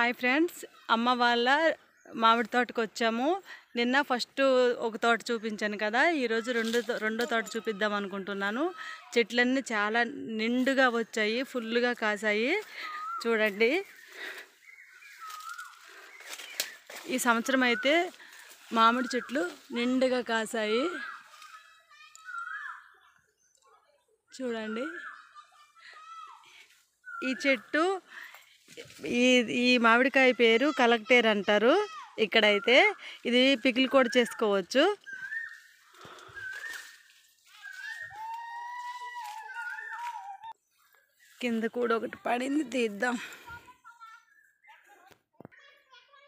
Hi friends. అమ్మ వాళ్ళ మామిడి తోటకు వచ్చాము. నిన్న ఫస్ట్ ఒక తోట చూపించాను కదా ఈరోజు రెండు తో- రెండో తోట చూపిద్దాం అనుకుంటున్నాను. చెట్లన్నీ చాలా నిండుగా వచ్చాయి ఫుల్గా కాసాయి చూడండి. ఈ సంవత్సరం అయితే మామిడి చెట్లు నిండుగా కాసాయి చూడండి. ఈ చెట్టు ఈ ఈ మామిడికాయ పేరు కలెక్టేర్ అంటారు. ఇక్కడైతే ఇది పికిల్ కూడా చేసుకోవచ్చు. కింద కూడా ఒకటి పడింది తీద్దాం.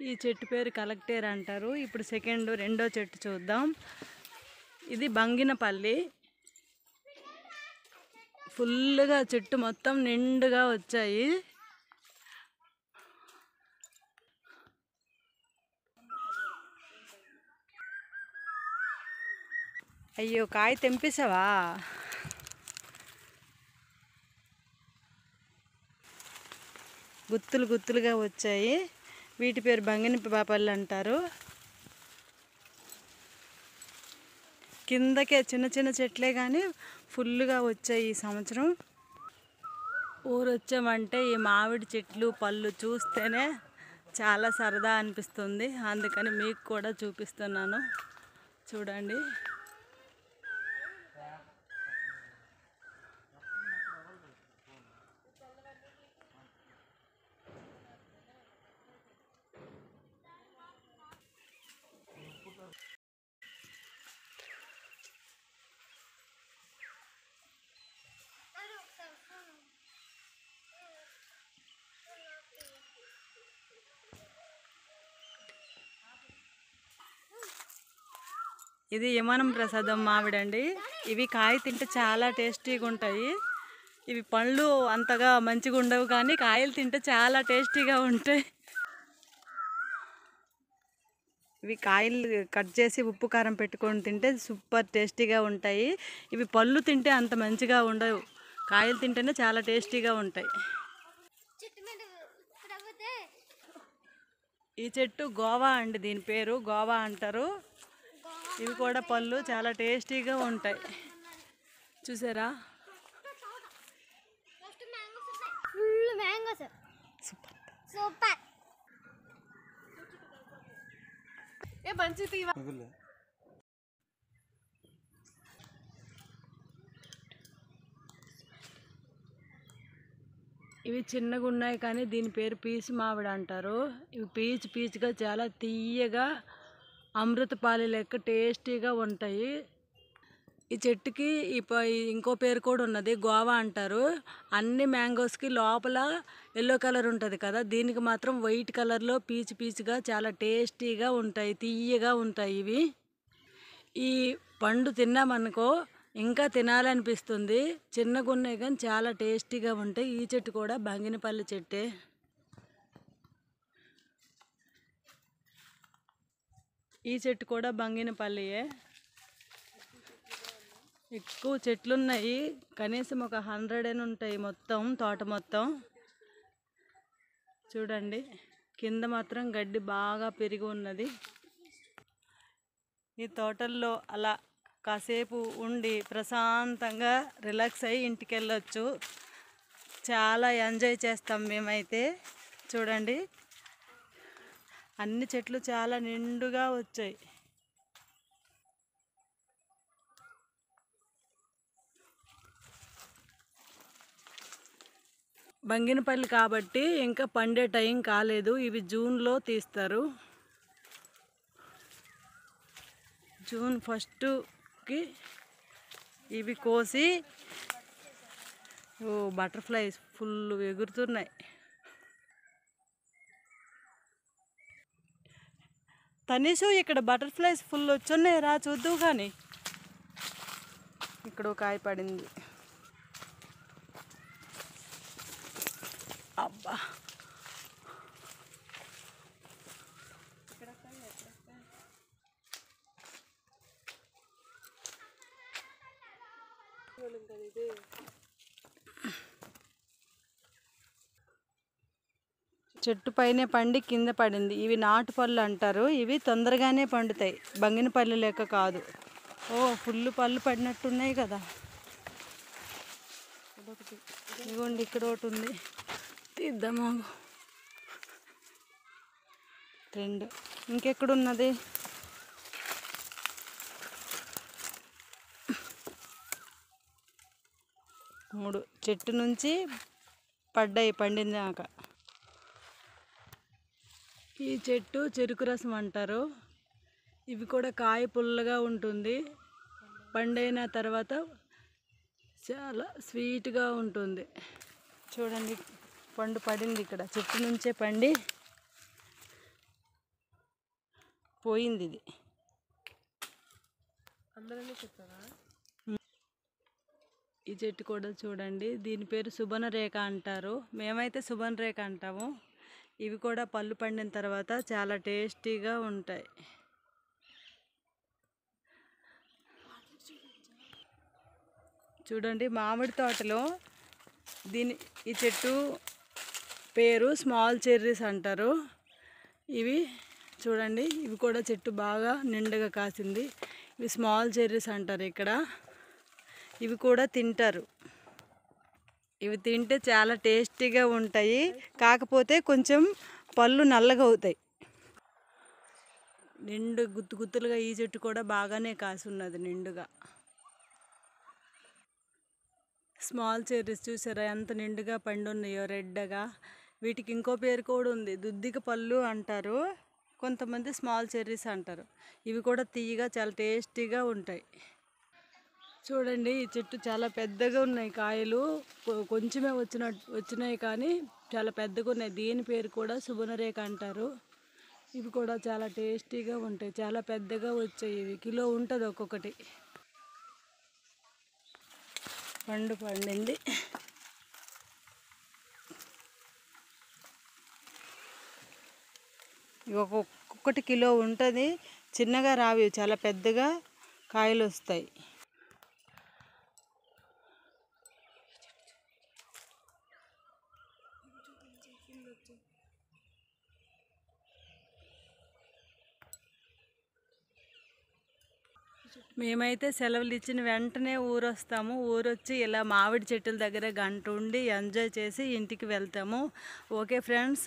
ఈ చెట్టు పేరు కలెక్టేర్ అంటారు. ఇప్పుడు సెకండ్ రెండో చెట్టు చూద్దాం. ఇది బంగినపల్లి. ఫుల్గా చెట్టు మొత్తం నిండుగా వచ్చాయి. అయ్యో కాయ తెంపేసావా గుత్తులు గుత్తులుగా వచ్చాయి. వీటి పేరు బంగిని పాపల్లి అంటారు. కిందకే చిన్న చిన్న చెట్లే కానీ ఫుల్గా వచ్చాయి ఈ సంవత్సరం. ఊరొచ్చామంటే ఈ మామిడి చెట్లు పళ్ళు చూస్తేనే చాలా సరదా అనిపిస్తుంది. అందుకని మీకు కూడా చూపిస్తున్నాను. చూడండి. ఇది యమనం ప్రసాదం మామిడండి ఇవి కాయ తింటే చాలా టేస్టీగా ఉంటాయి. ఇవి పళ్ళు అంతగా మంచిగా ఉండవు కానీ కాయలు తింటే చాలా టేస్టీగా ఉంటాయి. ఇవి కాయలు కట్ చేసి ఉప్పు కారం పెట్టుకొని తింటే సూపర్ టేస్టీగా ఉంటాయి. ఇవి పళ్ళు తింటే అంత మంచిగా ఉండవు. కాయలు తింటేనే చాలా టేస్టీగా ఉంటాయి. ఈ చెట్టు గోవా అండి దీని పేరు గోవా అంటారు. ఇవి కూడా పళ్ళు చాలా టేస్టీగా ఉంటాయి. చూసారా? సూపర్. సూపర్. ఏ మంచి తీవా? ఇవి చిన్నగా ఉన్నాయి కానీ దీని పేరు పీచు మామిడి అంటారు. ఇవి పీచు పీచుగా చాలా తీయగా అమృతపాలి లెక్క టేస్టీగా ఉంటాయి. ఈ చెట్టుకి ఈ ప- ఇంకో పేరు కూడా ఉన్నది గోవా అంటారు. అన్ని మ్యాంగోస్కి లోపల ఎల్లో కలర్ ఉంటుంది కదా దీనికి మాత్రం వైట్ కలర్లో పీచు పీచుగా చాలా టేస్టీగా ఉంటాయి తీయగా ఉంటాయి ఇవి. ఈ పండు తిన్నామనుకో ఇంకా తినాలనిపిస్తుంది. చిన్నగున్నాయి కానీ చాలా టేస్టీగా ఉంటాయి. ఈ చెట్టు కూడా బంగినపల్లి చెట్టే. ఈ చెట్టు కూడా బంగినపల్లియే. ఎక్కువ చెట్లు ఉన్నాయి కనీసం ఒక హండ్రెడ్ అని ఉంటాయి మొత్తం తోట మొత్తం. చూడండి కింద మాత్రం గడ్డి బాగా పెరిగి ఉన్నది. ఈ తోటల్లో అలా కాసేపు ఉండి ప్రశాంతంగా రిలాక్స్ అయ్యి ఇంటికి వెళ్ళొచ్చు చాలా ఎంజాయ్ చేస్తాం మేమైతే. చూడండి అన్ని చెట్లు చాలా నిండుగా వచ్చాయి. బంగినపల్లి కాబట్టి ఇంకా పండే టైం కాలేదు. ఇవి జూన్లో తీస్తారు. జూన్ ఫస్ట్కి ఇవి కోసి ఓ బటర్ఫ్లైస్ ఫుల్ ఎగురుతున్నాయి. తనీషు ఇక్కడ బటర్ఫ్లైస్ ఫుల్ వచ్చున్నాయి రా చూద్దాం కానీ ఇక్కడ కాయ పడింది. అబ్బా. ఇది పైనే పండి కింద పడింది. ఇవి నాటు పళ్ళు అంటారు. ఇవి తొందరగానే పండుతాయి. బంగిన పళ్ళు లెక్క కాదు. ఓ ఫుల్ పళ్ళు పడినట్టున్నాయి కదా. ఇదిగోండి ఇక్కడ ఒకటి ఉంది. తీద్దామా రెండు. ఇంకెక్కడున్నది? మూడు. చెట్టు నుంచి పడ్డాయి పండిందాక. ఈ చెట్టు చెరుకు రసం అంటారు. ఇవి కూడా కాయ పుల్లగా ఉంటుంది. పండైన తర్వాత చాలా స్వీట్గా ఉంటుంది. చూడండి పండు పడింది ఇక్కడ. చెట్టు నుంచే పండి పోయింది ఇది. అందరూ చెప్తారా ఈ చెట్టు కూడా చూడండి. దీని పేరు సుబన రేఖ అంటారు. మేమైతే సుబన రేఖ అంటాము. ఇవి కూడా పళ్ళు పండిన తర్వాత చాలా టేస్టీగా ఉంటాయి. చూడండి మామిడి తోటలో దీని ఈ చెట్టు పేరు స్మాల్ చెర్రీస్ అంటారు. ఇవి చూడండి ఇవి కూడా చెట్టు బాగా నిండుగా కాసింది. ఇవి స్మాల్ చెర్రీస్ అంటారు ఇక్కడ. ఇవి కూడా తింటారు. ఇవి తింటే చాలా టేస్టీగా ఉంటాయి. కాకపోతే కొంచెం పళ్ళు నల్లగా అవుతాయి. నిండు గుత్తు గుత్తులుగా ఈ చెట్టు కూడా బాగానే కాసి ఉన్నది నిండుగా. స్మాల్ చెర్రీస్ చూసారా? ఎంత నిండుగా పండు ఉన్నాయో రెడ్గా వీటికి ఇంకో పేరు కూడా ఉంది. దుద్దిక పళ్ళు అంటారు. కొంతమంది స్మాల్ చెర్రీస్ అంటారు. ఇవి కూడా తీయగా చాలా టేస్టీగా ఉంటాయి. చూడండి ఈ చెట్టు చాలా పెద్దగా ఉన్నాయి కాయలు. కొంచెమే వచ్చిన వచ్చినాయి కానీ చాలా పెద్దగా ఉన్నాయి. దీని పేరు కూడా సుబనరేఖ అంటారు. ఇవి కూడా చాలా టేస్టీగా ఉంటాయి. చాలా పెద్దగా వచ్చాయి ఇవి. కిలో ఉంటుంది ఒక్కొక్కటి. పండు పండింది. ఇవి ఒక్కొక్కటి కిలో ఉంటుంది. చిన్నగా రావి. చాలా పెద్దగా కాయలు వస్తాయి. మేమైతే సెలవులు ఇచ్చిన వెంటనే ఊరొస్తాము. ఊరొచ్చి ఇలా మామిడి చెట్టుల దగ్గర గంట ఉండి ఎంజాయ్ చేసి ఇంటికి వెళ్తాము. ఓకే ఫ్రెండ్స్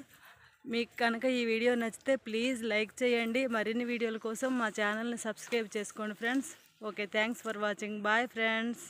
మీకు కనుక ఈ వీడియో నచ్చితే ప్లీజ్ లైక్ చేయండి. మరిన్ని వీడియోల కోసం మా ఛానల్ని సబ్స్క్రైబ్ చేసుకోండి friends. Okay thanks for watching. Bye friends.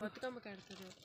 ஒத்துக்காம கிடச்சிடும்